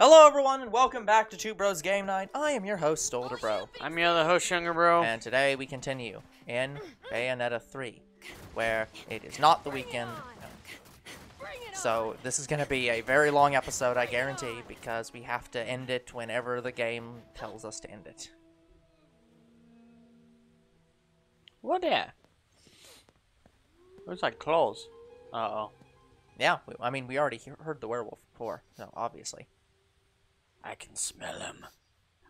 Hello everyone and welcome back to Two Bros Game Night. I am your host, Older Bro. I'm your other host, Younger Bro. And today we continue in Bayonetta 3, where it is not the weekend. So this is going to be a very long episode, I guarantee, because we have to end it whenever the game tells us to end it. What there? Looks like clothes. Uh-oh. Yeah, I mean, we already he- heard the werewolf before, so obviously. I can smell him.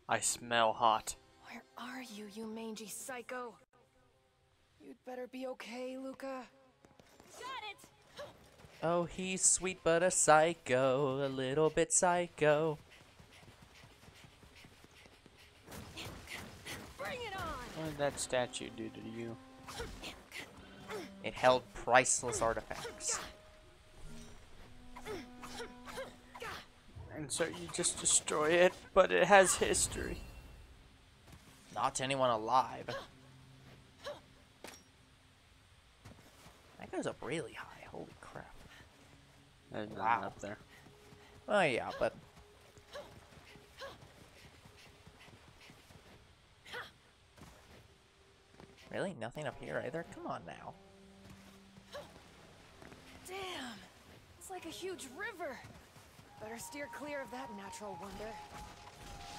I smell hot. Where are you, you mangy psycho? You'd better be okay, Luka. Got it! Oh, he's sweet but a psycho, a little bit psycho. Bring it on! What did that statue do to you? It held priceless artifacts. And so you just destroy it, but it has history. Not to anyone alive. That goes up really high. Holy crap. There's Wow. up there. Oh yeah, but really nothing up here either. Come on now. Damn! It's like a huge river. Better steer clear of that natural wonder.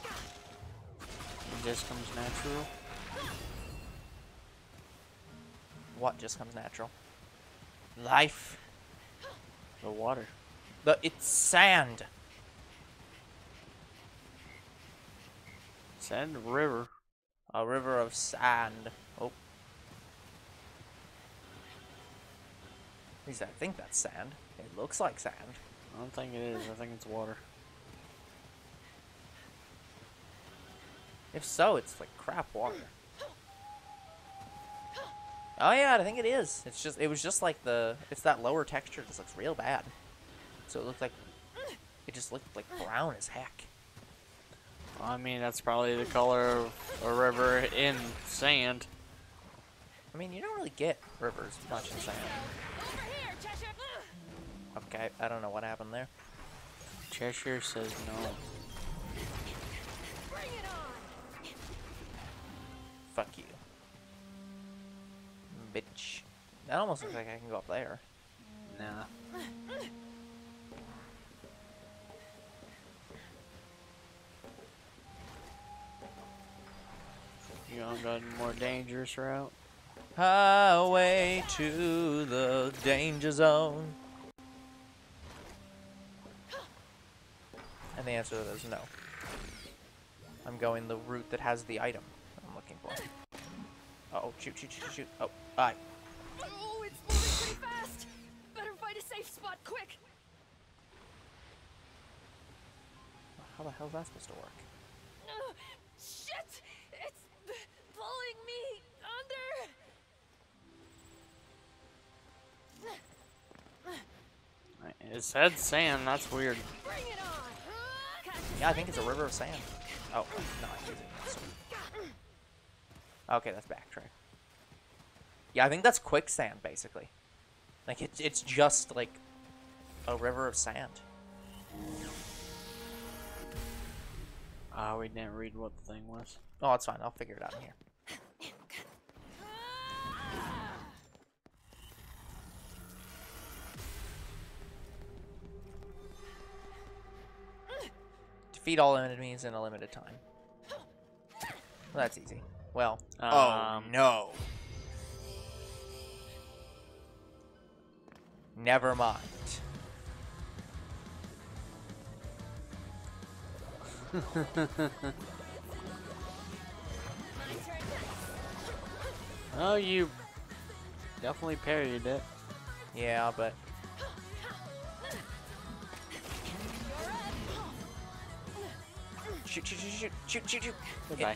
It just comes natural. What just comes natural? Life. The water. The it's sand. Sand river. A river of sand. Oh. At least I think that's sand. It looks like sand. I don't think it is. I think it's water. If so, it's like crap water. Oh yeah, I think it is. It's just it was just like the it's that lower texture just looks real bad. So it looked like it just looked like brown as heck. I mean, that's probably the color of a river in sand. I mean, you don't really get rivers much in sand. Over here, I don't know what happened there. Cheshire says no. Bring it on! Fuck you. Bitch. That almost looks like I can go up there. Nah. You want to go more dangerous route? Highway to the danger zone. And the answer to that is no. I'm going the route that has the item I'm looking for. Uh oh, shoot, shoot, shoot, shoot. Oh, aye. Oh, it's moving pretty fast! Better find a safe spot quick! How the hell's that supposed to work? Uh, shit! It's pulling me under! It said sand, that's weird. Bring it on! Yeah, I think it's a river of sand. Oh, no, I'm using this. Okay, that's backtrack. Yeah, I think that's quicksand, basically. Like, it's, it's just, like, a river of sand. Ah, we didn't read what the thing was. Oh, it's fine. I'll figure it out in here. Defeat all enemies in a limited time. Well, that's easy. Well, oh Um, no. Never mind. Oh, you definitely parried it. Yeah, but shoot, shoot, shoot, shoot, shoot, shoot, shoot. Goodbye.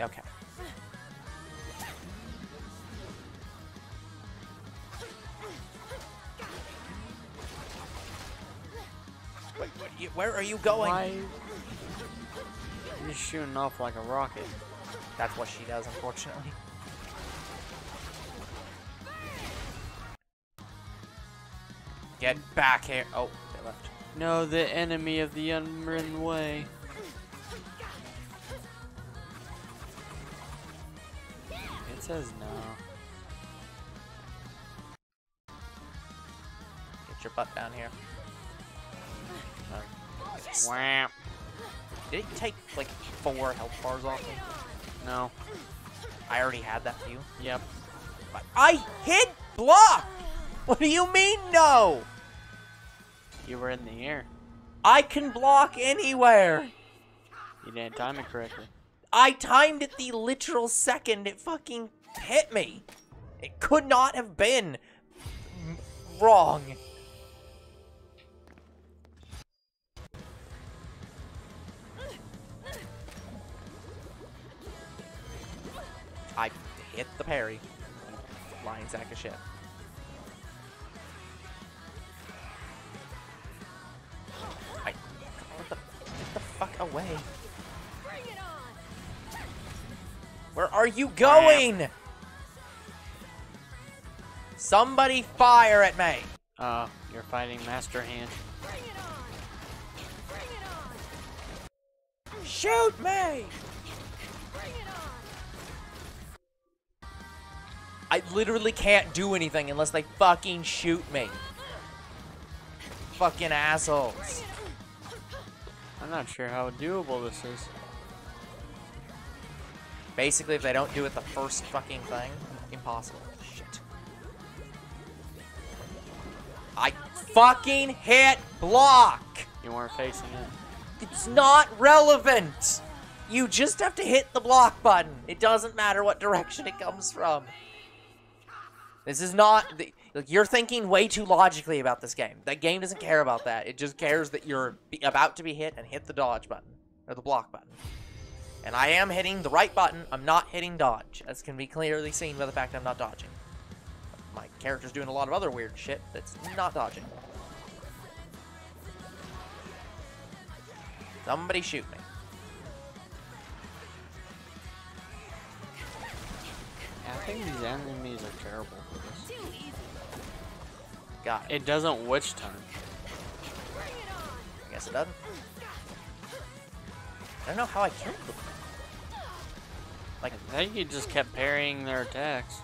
Okay. Wait, what, you, where are you going? Why? You're shooting off like a rocket. That's what she does, unfortunately. Get back here. Oh. No, the enemy of the unwritten way. It says no. Get your butt down here. Wham. Did it take like four health bars off me? No. I already had that view. Yep. But I hit block! What do you mean no? You were in the air. I can block anywhere. You didn't time it correctly. I timed it the literal second it fucking hit me. It could not have been wrong. I hit the parry. Lying sack of shit. Fuck away. Bring it on! Where are you going? Somebody fire at me. Uh, you're fighting Master Hand. Bring it on! Bring it on! Shoot me. Bring it on! I literally can't do anything unless they fucking shoot me. Fucking assholes. I'm not sure how doable this is. Basically, if they don't do it the first fucking thing, impossible. Shit. I fucking hit block. You weren't facing it. It's not relevant. You just have to hit the block button. It doesn't matter what direction it comes from. This is not. The, like, you're thinking way too logically about this game. That game doesn't care about that. It just cares that you're about to be hit and hit the dodge button or the block button. And I am hitting the right button. I'm not hitting dodge, as can be clearly seen by the fact I'm not dodging. My character's doing a lot of other weird shit that's not dodging. Somebody shoot me. I think these enemies are terrible for this. Too! Got it. It doesn't witch turn. Bring it on! I guess it doesn't. I don't know how I killed them. Like, I think you just kept parrying their attacks.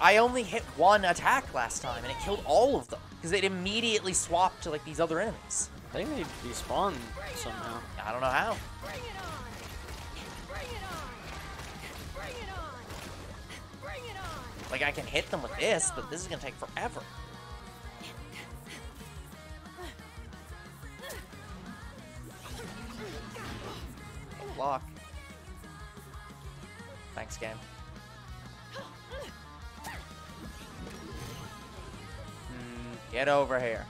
I only hit one attack last time, and it killed all of them. Because it immediately swapped to, like, these other enemies. I think they despawn somehow. I don't know how. Bring it on! Bring it on! Bring it on! Bring it on! Like, I can hit them with this, but this is gonna take forever. Lock. Thanks, game. Hmm, Get over here.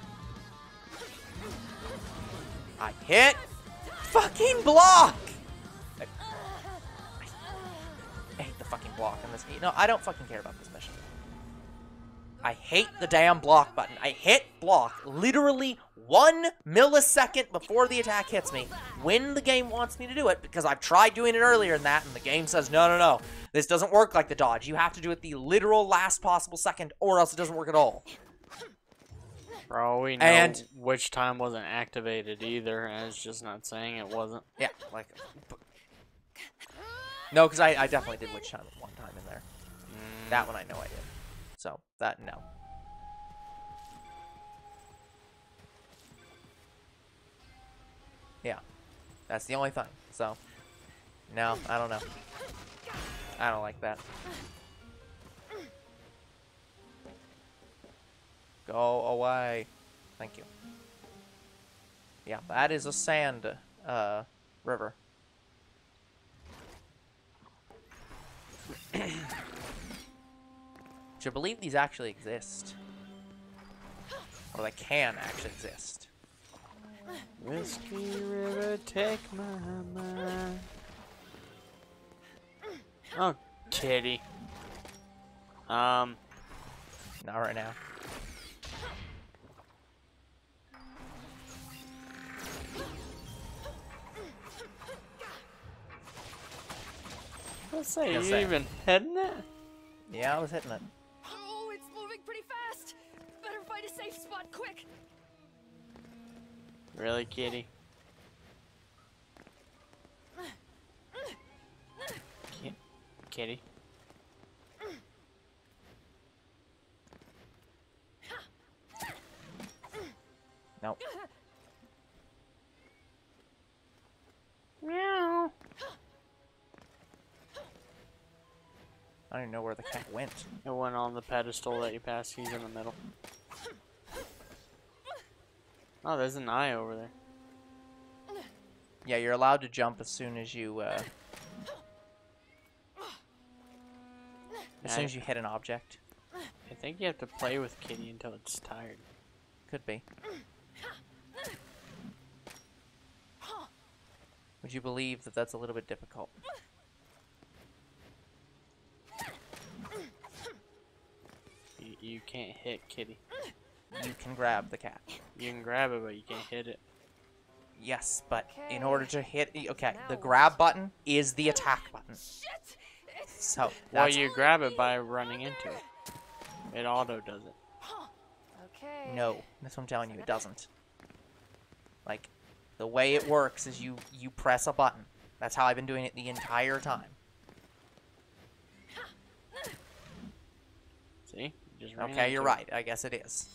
I hit fucking block. Block in this. No, I don't fucking care about this mission. I hate the damn block button. I hit block literally one millisecond before the attack hits me when the game wants me to do it because I've tried doing it earlier than that and the game says, no, no, no. This doesn't work like the dodge. You have to do it the literal last possible second or else it doesn't work at all. All we know, And- witch time wasn't activated either, and it's just not saying it wasn't. Yeah, like. No, because I, I definitely did Witch Time one time in there. That one I know I did. So, that, no. Yeah. That's the only thing. So, no, I don't know. I don't like that. Go away. Thank you. Yeah, that is a sand uh, river. Do you believe these actually exist? Or they can actually exist? Whiskey River, take my mind. Oh, kitty. Um, Not right now. Let's say you sir. even heading it? Yeah, I was hitting it. Oh, it's moving pretty fast! Better find a safe spot quick! Really? Silly kitty. Ki- Kitty. Nope. Meow. I don't even know where the cat went. It went on the pedestal that you passed. He's in the middle. Oh, there's an eye over there. Yeah, you're allowed to jump as soon as you, uh... As soon as you hit an object. I think you have to play with Kitty until it's tired. Could be. Would you believe that that's a little bit difficult? You, you can't hit Kitty. You can grab the cat. You can grab it, but you can't hit it. Yes, but in order to hit... Okay, the Now grab button is the attack button. Shit! So, Well, you grab it by running into it. It auto does it. Okay. No, that's what I'm telling you, it doesn't. Like, the way it works is you, you press a button. That's how I've been doing it the entire time. See? You just ran Okay, you're it. right. I guess it is.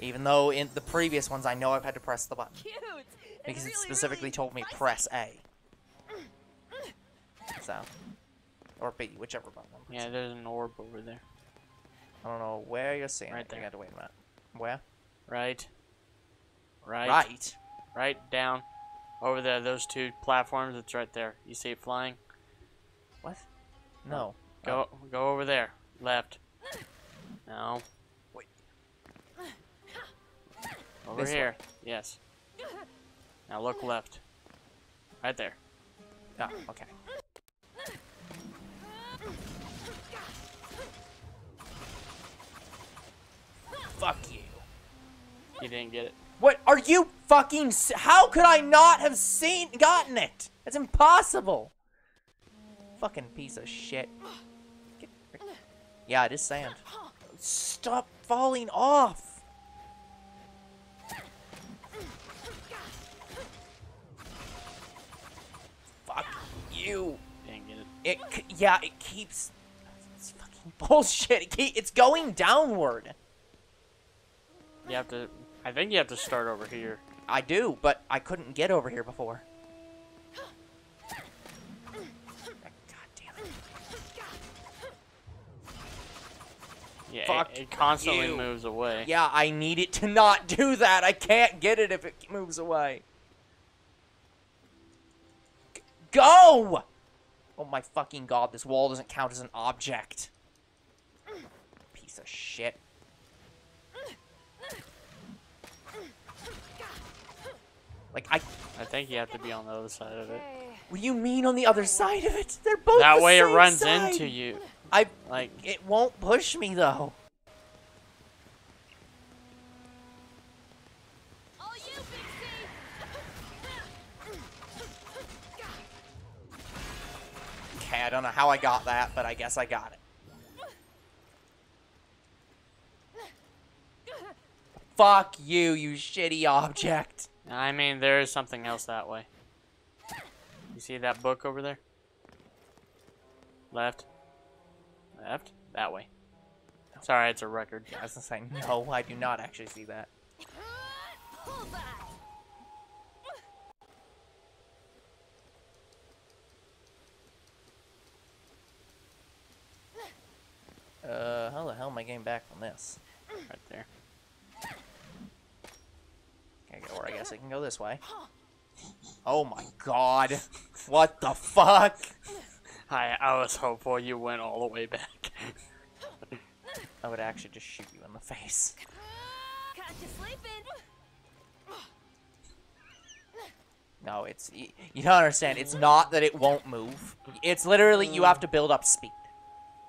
Even though in the previous ones, I know I've had to press the button. Cute. and Because it specifically really told me spicy. press A. So. Or B, whichever button. I'm Yeah, there's an orb over there. I don't know where you're seeing Right it. You there. got to wait a minute. Where? Right. Right. Right. Right down. Over there, those two platforms, it's right there. You see it flying? What? Oh. No. Go oh. go over there. Left. No. Wait. Over This way. here. Yes. Now look left. Right there. Oh, okay. Fuck you. You didn't get it. What are you fucking? s- How could I not have seen, gotten it? That's impossible. Fucking piece of shit. Yeah, it is sand. Stop falling off. Fuck you. It. It, yeah, it keeps. It's fucking bullshit. It keep, it's going downward. You have to. I think you have to start over here. I do, but I couldn't get over here before. Yeah, Fuck it, it constantly you. moves away. Yeah, I need it to not do that. I can't get it if it moves away. G- Go! Oh my fucking god, this wall doesn't count as an object. Piece of shit. Like, I. I think you have to be on the other side of it. What do you mean on the other side of it? They're both That the way it runs side. into you. I. Like, It won't push me though. All you, Big C. Okay, I don't know how I got that, but I guess I got it. Fuck you, you shitty object. I mean, there is something else that way. You see that book over there? Left. Left. That way. Sorry, it's a record. I was gonna say, no, I do not actually see that. Uh, how the hell am I getting back from this? Right there. Okay, or I guess I can go this way. Oh my god. What the fuck? I, I was hopeful you went all the way back. I would actually just shoot you in the face. Caught you sleeping. No, it's y- you don't understand. It's not that it won't move. It's literally you have to build up speed.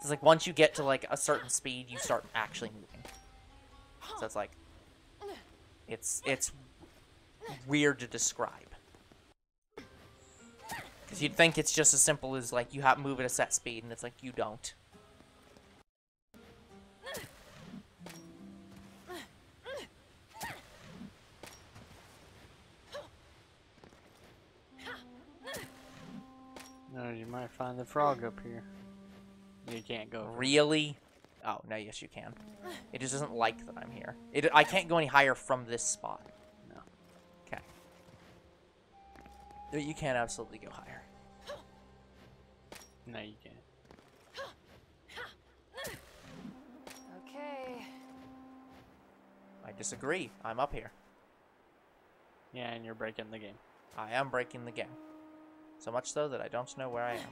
It's like once you get to like a certain speed, you start actually moving. So it's like it's it's weird to describe. Because you'd think it's just as simple as like you have to move at a set speed, and it's like you don't. Oh, you might find the frog up here. You can't go. Really? Oh, no, yes, you can. It just doesn't like that I'm here. It, I can't go any higher from this spot. No. Okay. But You can't absolutely go higher. No, you can't. Okay. I disagree. I'm up here. Yeah, and you're breaking the game. I am breaking the game. So much so that I don't know where I am.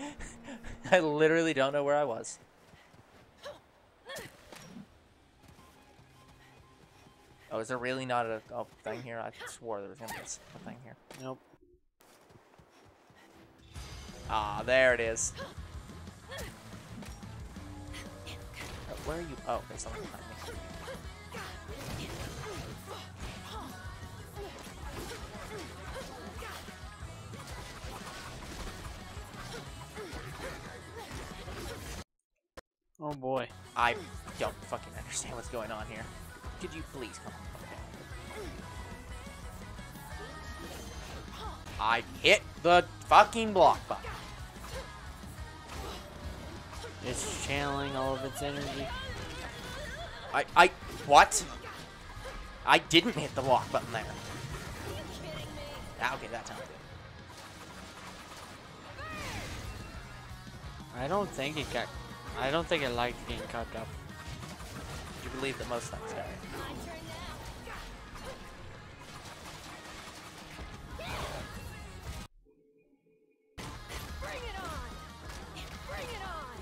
I literally don't know where I was. Oh, is there really not a, thing here? I swore there was gonna be a thing here. Nope. Ah, there it is. Where are you? Oh, there's something behind Oh boy. I don't fucking understand what's going on here. Could you please come on? I hit the fucking block button. It's channeling all of its energy. I, I, what? I didn't hit the block button there. Ah, okay, that time I don't think it got. I don't think it liked being cut up. You believe that most things do. Bring it on! Bring it on!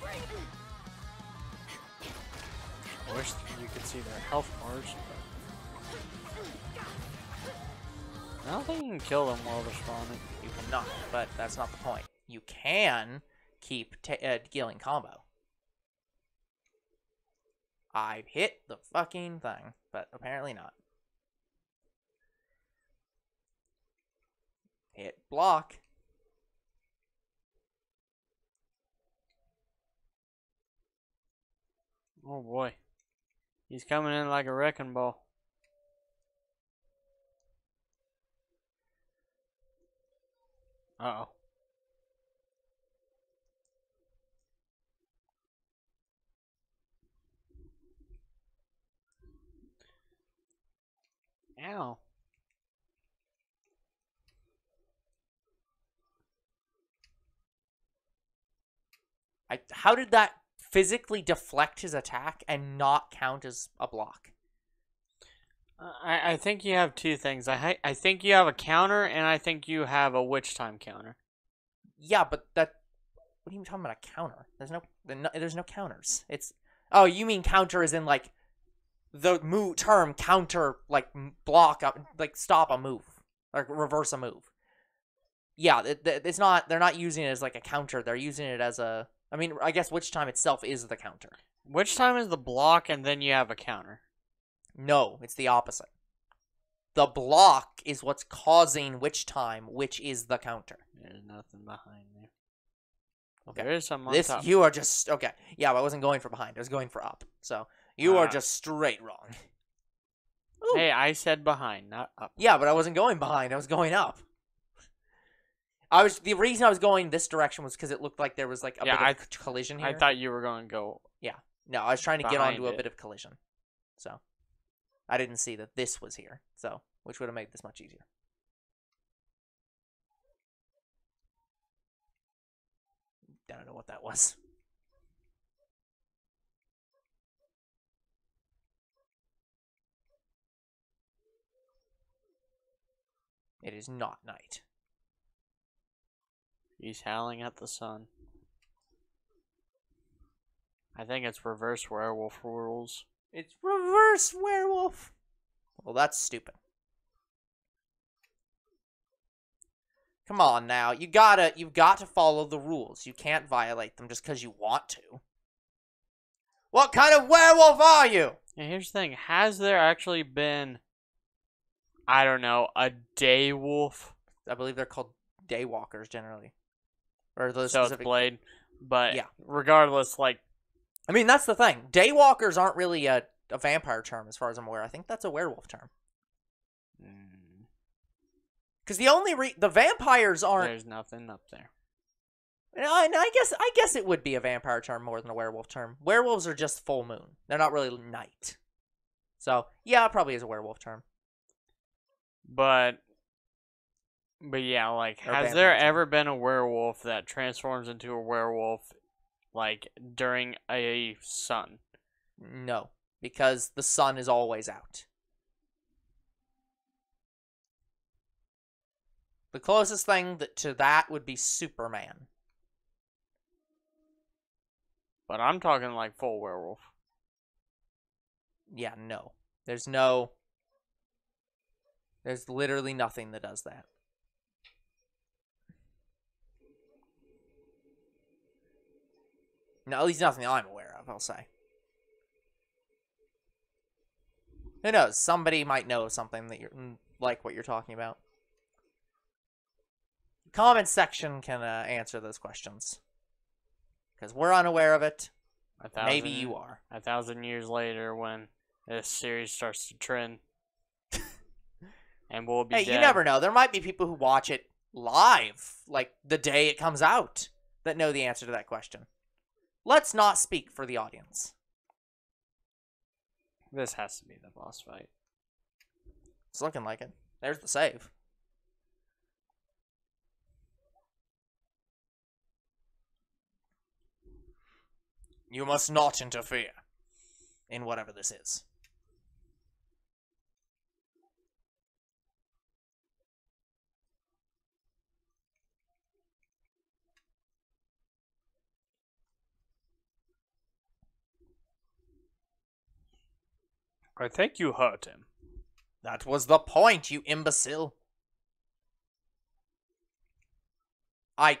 Bring it I wish you could see their health bars. But... I don't think you can kill them while they're spawning. You cannot, but that's not the point. You can keep ta uh, dealing combo. I hit the fucking thing, but apparently not. Hit block. Oh boy. He's coming in like a wrecking ball. Uh oh. Ow. I, how did that physically deflect his attack and not count as a block? Uh, I, I think you have two things. I I think you have a counter, and I think you have a witch time counter. Yeah, but that. What are you talking about? A counter? There's no. There's no counters. It's. Oh, you mean counter is in like the move term counter, like block up, like stop a move, like reverse a move. Yeah, it, it- it's not. They're not using it as like a counter. They're using it as a. I mean, I guess witch time itself is the counter. witch time is the block, and then you have a counter. No, it's the opposite. The block is what's causing witch time, which is the counter. There's nothing behind there. Okay. There is some on This top. you are just okay. Yeah, I wasn't going for behind. I was going for up. So you are Ah. just straight wrong. Ooh. Hey, I said behind, not up. Yeah, but I wasn't going behind. I was going up. I was the reason I was going this direction was because it looked like there was like a Yeah, bit I- of collision here. I thought you were going to go. Yeah. No, I was trying to get onto a bit of collision. So I didn't see that this was here. So which would have made this much easier. I don't know what that was. It is not night. He's howling at the sun. I think it's reverse werewolf rules. It's reverse werewolf. Well, that's stupid. Come on now, you gotta, you've got to follow the rules. You can't violate them just because you want to. What kind of werewolf are you? And here's the thing: has there actually been, I don't know, a day wolf? I believe they're called day walkers generally, or those so specific. Blade, but Yeah. regardless, like I mean, that's the thing. Day walkers aren't really a, a vampire term, as far as I'm aware. I think that's a werewolf term. mm, Because the only re- the vampires aren't. There's nothing up there. And I, and I guess I guess it would be a vampire term more than a werewolf term. Werewolves are just full moon. They're not really night. So yeah, it probably is a werewolf term. But but yeah, like Or has there ever been a werewolf that transforms into a werewolf like during a sun? No, because the sun is always out. The closest thing that, to that would be Superman. But I'm talking like full werewolf. Yeah, no. There's no. There's literally nothing that does that. No, at least nothing I'm aware of, I'll say. Who knows? Somebody might know something that you're mm, like what you're talking about. Comment section can uh, answer those questions. Because we're unaware of it. A thousand, Maybe you are. A thousand years later, when this series starts to trend, and we'll be Hey, dead. you never know. There might be people who watch it live, like the day it comes out, that know the answer to that question. Let's not speak for the audience. This has to be the boss fight. It's looking like it. There's the save. You must not interfere in whatever this is. I think you hurt him. That was the point, you imbecile. I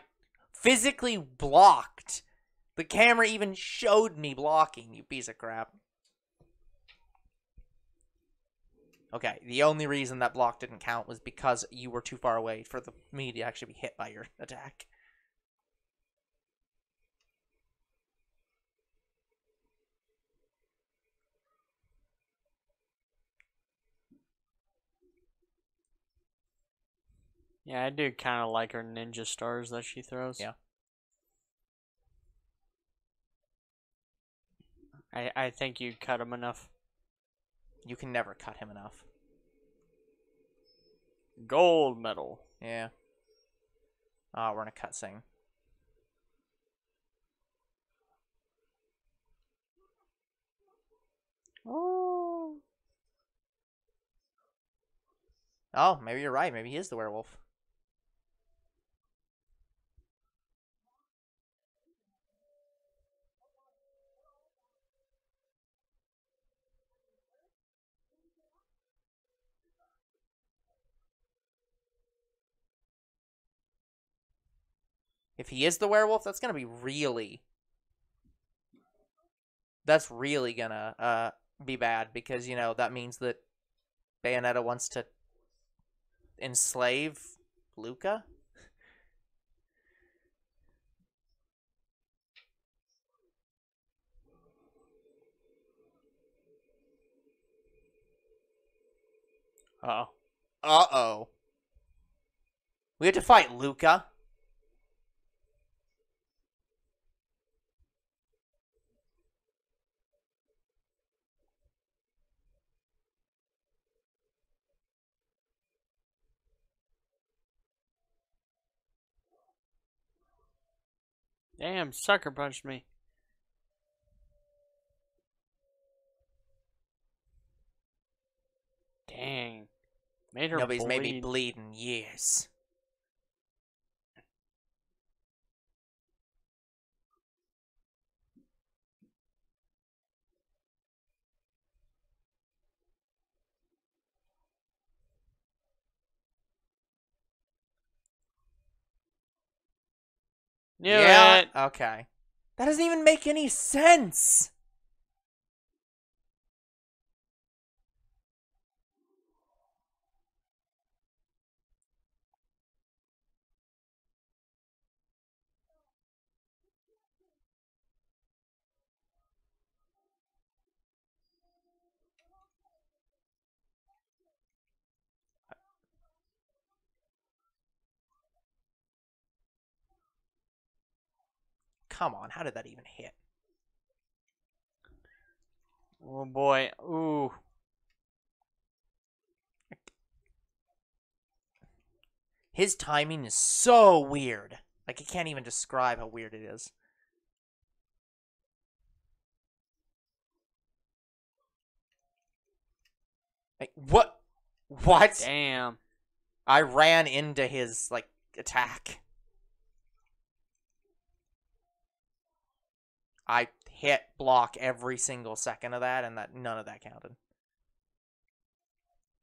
physically blocked. The camera even showed me blocking, you piece of crap. Okay, the only reason that block didn't count was because you were too far away for the me to actually be hit by your attack. Yeah, I do kind of like her ninja stars that she throws. Yeah. I I think you cut him enough. You can never cut him enough. Gold medal. Yeah. Oh, we're in a cutscene. Oh. Oh, maybe you're right. Maybe he is the werewolf. If he is the werewolf, that's gonna be really. That's really gonna uh be bad because you know that means that Bayonetta wants to enslave Luka. Oh. Uh oh. We have to fight Luka. Damn, sucker punched me. Dang. Made her Nobody's made me bleed. bleed in years. Knew yeah. it. Okay. That doesn't even make any sense. Come on, how did that even hit? Oh boy. Ooh. His timing is so weird. Like I can't even describe how weird it is. Like, what? What? Damn. I ran into his like attack. I hit block every single second of that, and that none of that counted.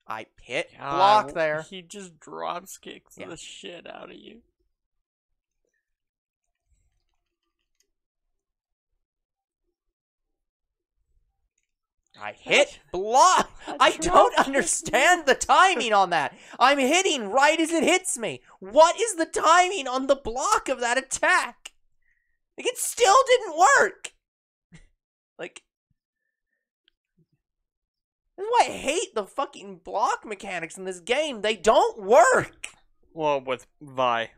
I hit God, block there. He just drops kicks Yeah. the shit out of you. I hit block. I don't understand the timing on that. I'm hitting right as it hits me. What is the timing on the block of that attack? Like it still didn't work. Like this is why I hate the fucking block mechanics in this game. They don't work. Well, with Vi.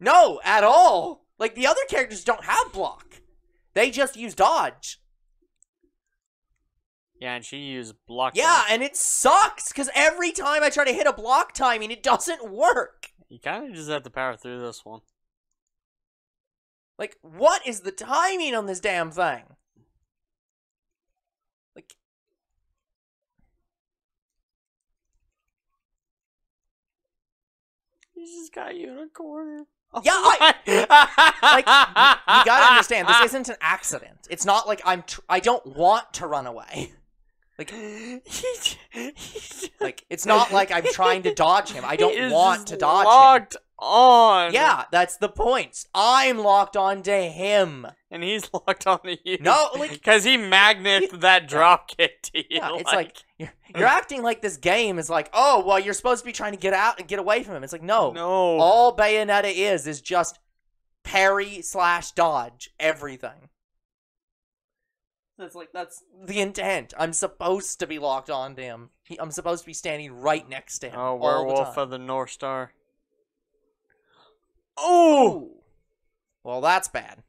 No, at all. Like the other characters don't have block. They just use dodge. Yeah, and she used block. Yeah, dodge. and it sucks because every time I try to hit a block timing, it doesn't work. You kind of just have to power through this one. Like, what is the timing on this damn thing? Like, He just got you in a corner. Yeah, oh I- like you, you gotta understand, this isn't an accident. It's not like I'm. Tr- I don't want to run away. Like, like it's not like I'm trying to dodge him. I don't want to dodge him. On. Yeah, that's the point. I'm locked on to him. and he's locked on to you. No, like- because he magnets that drop kick to you. Yeah, it's like you're, you're acting like this game is like, oh, well, you're supposed to be trying to get out and get away from him. It's like, no, no. all Bayonetta is is just parry slash dodge everything. That's like that's the intent. I'm supposed to be locked on to him. He, I'm supposed to be standing right next to him. Oh, the werewolf time. of the North Star. Oh. Well, that's bad.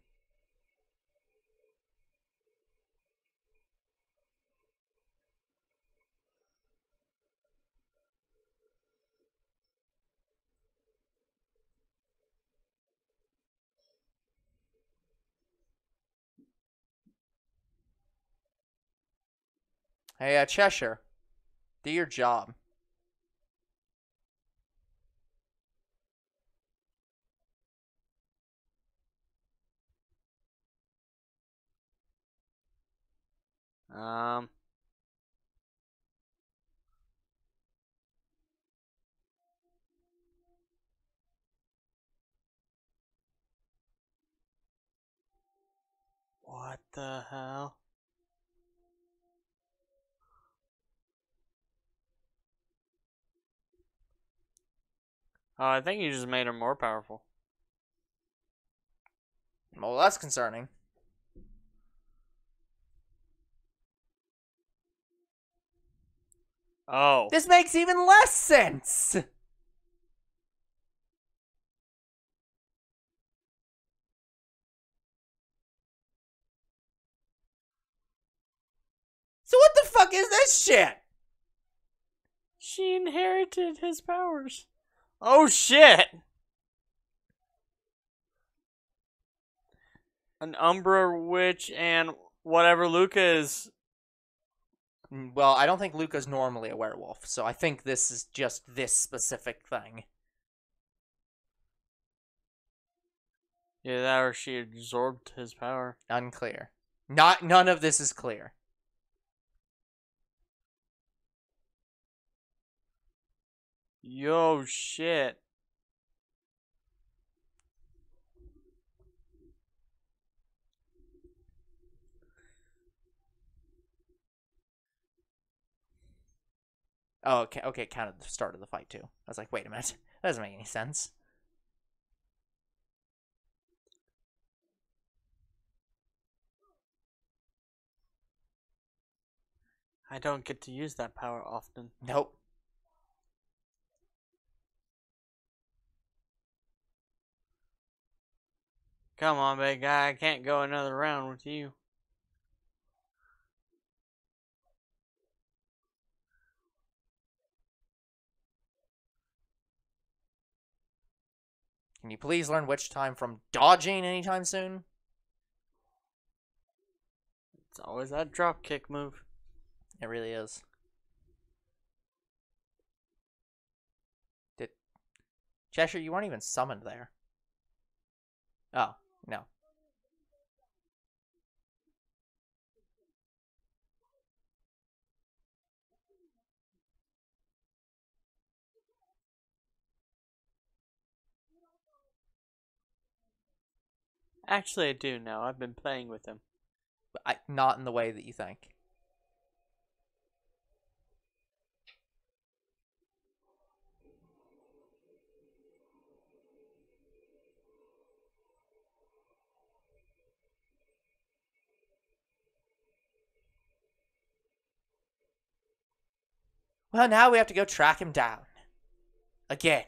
Hey, uh, Cheshire, do your job. Um, what the hell? Oh, I think you just made her more powerful. Well, that's concerning. Oh, This makes even less sense. So what the fuck is this shit? she inherited his powers. Oh shit! An Umbra witch and whatever Luka is. Mm, Well, I don't think Luka's normally a werewolf, so I think this is just this specific thing. Yeah, that or she absorbed his power. Unclear. Not none of this is clear. Yo, shit. Oh, okay, okay, counted the start of the fight too. I was like, wait a minute, that doesn't make any sense. I don't get to use that power often. Nope. Come on, big guy. I can't go another round with you. Can you please learn witch time from dodging anytime soon? It's always that drop kick move. It really is. Did Cheshire? You weren't even summoned there. Oh no. Actually, I do know. I've been playing with him. But I, not in the way that you think. Well, now we have to go track him down. Again.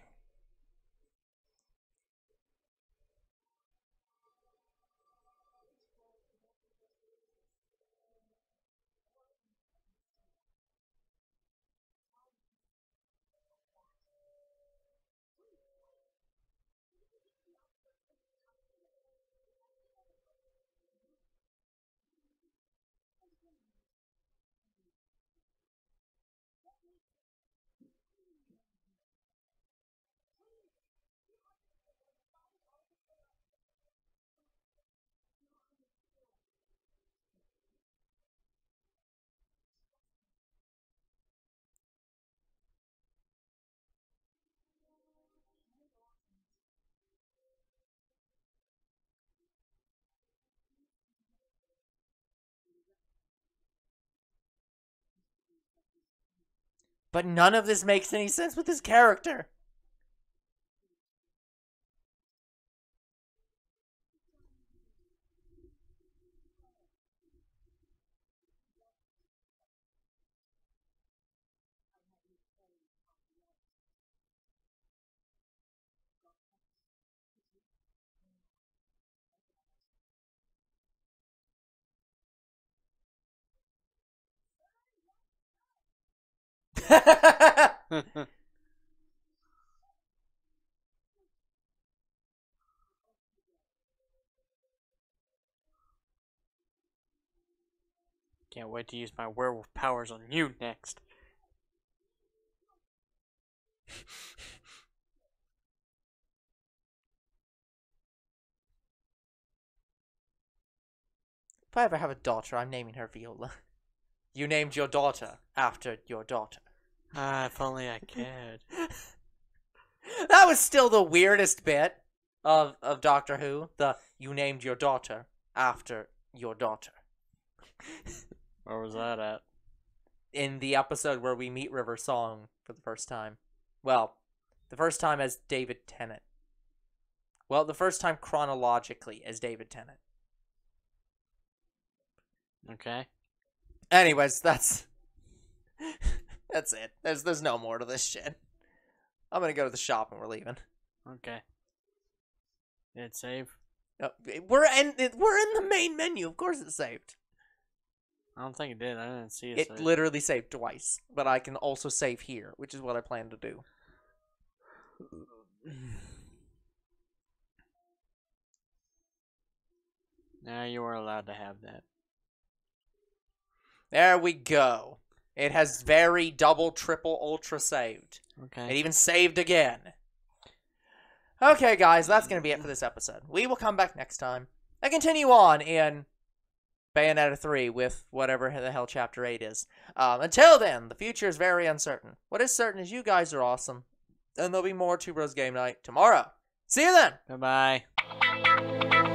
But none of this makes any sense with his character. Can't wait to use my werewolf powers on you next. if I ever have a daughter, I'm naming her Viola. You named your daughter after your daughter. Ah, if only I could. that was still the weirdest bit of of Doctor Who. The you named your daughter after your daughter. Where was that at? In the episode where we meet River Song for the first time. Well, the first time as David Tennant. Well, the first time chronologically as David Tennant. Okay. Anyways, that's that's it. There's there's no more to this shit. I'm gonna go to the shop and we're leaving. Okay. Did it save? Uh, We're in we're in the main menu. Of course, it's saved. I don't think it did. I didn't see it. It save. literally saved twice, but I can also save here, which is what I plan to do. Now you are allowed to have that. There we go. It has very double, triple, ultra saved. Okay. It even saved again. Okay, guys, that's going to be it for this episode. We will come back next time and continue on in Bayonetta 3 with whatever the hell Chapter 8 is. Um, until then, the future is very uncertain. What is certain is you guys are awesome. And there'll be more Two Bros Game Night tomorrow. See you then! Bye bye.